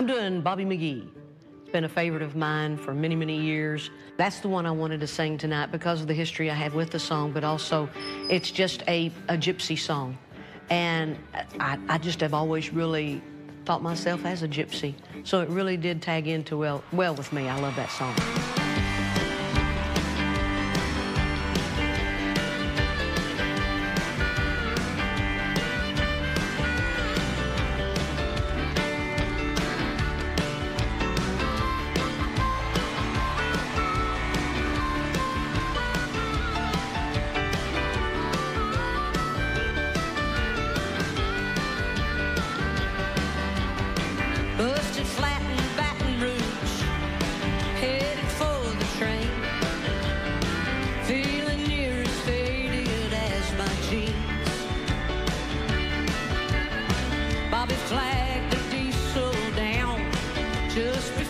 I'm doing Bobby McGee. It's been a favorite of mine for many, many years. That's the one I wanted to sing tonight because of the history I have with the song, but also it's just a, a gypsy song. And I, I just have always really thought myself as a gypsy. So it really did tag into well, well with me. I love that song. just before.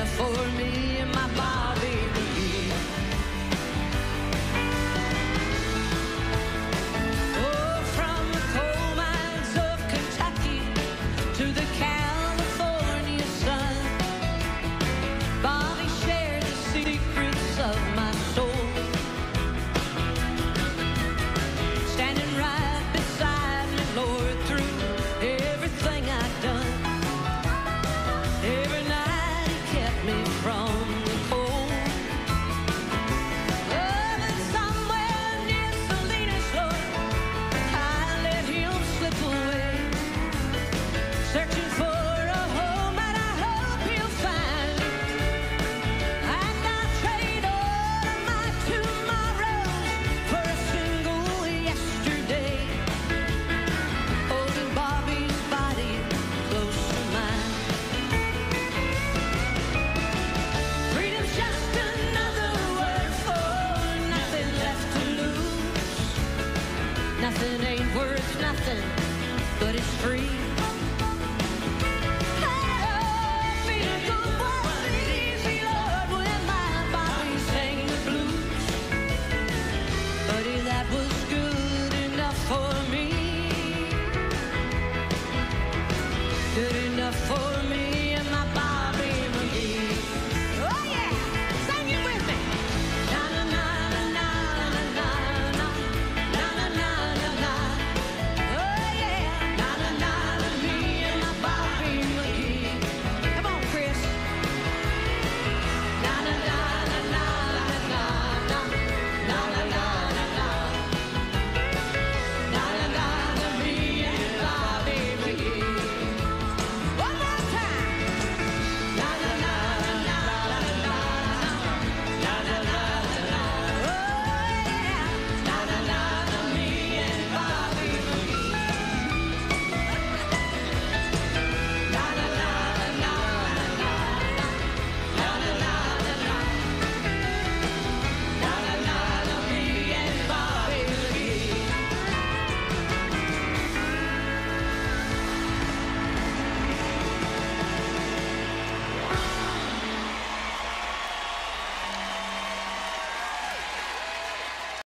metaphor free.